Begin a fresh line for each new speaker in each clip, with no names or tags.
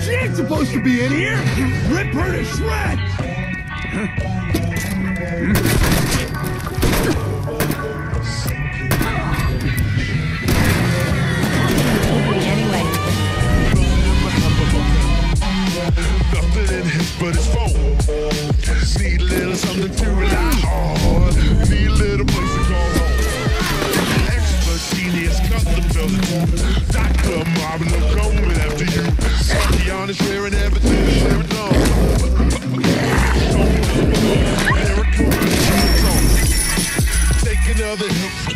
She ain't supposed to be in here! Rip her to shreds!
But his phone. Need a little something to rely on. Need a little place to call home. Expert genius themselves into Dr. Marvin coming after you. The honest, rare, everything is there and done. Take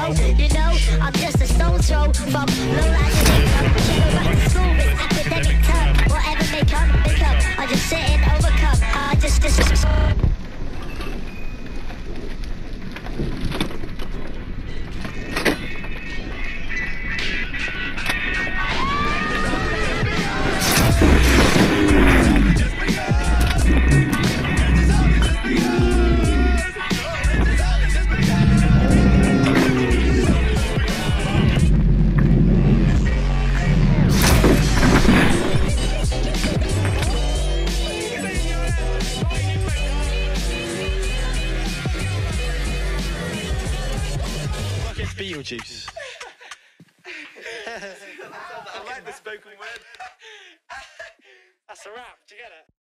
You know, I'm just a stone throw from low agitator. Shit, right school, this academic term. Whatever may come. I just sit and overcome. I just, just, just.
Beetlejuice. I like the spoken word. That's a wrap. Do you get it?